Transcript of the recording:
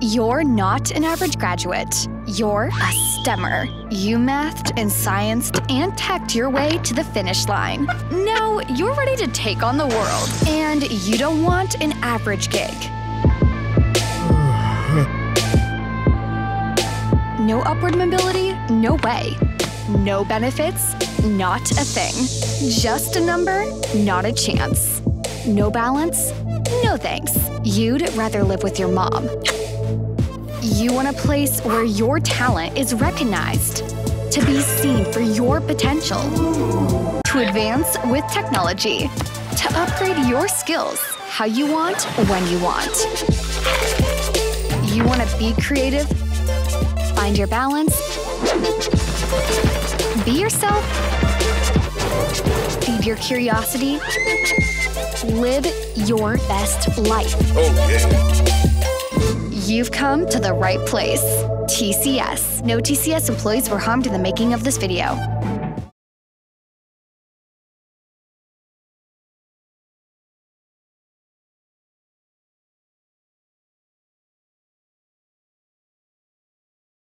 You're not an average graduate. You're a STEMmer. You mathed and scienced and teched your way to the finish line. Now you're ready to take on the world, and you don't want an average gig. No upward mobility? No way. No benefits? Not a thing. Just a number? Not a chance. No balance? No thanks. You'd rather live with your mom. You want a place where your talent is recognized, to be seen for your potential, to advance with technology, to upgrade your skills how you want, when you want. You want to be creative, find your balance, be yourself, feed your curiosity, live your best life. Oh, You've come to the right place. TCS. No TCS employees were harmed in the making of this video.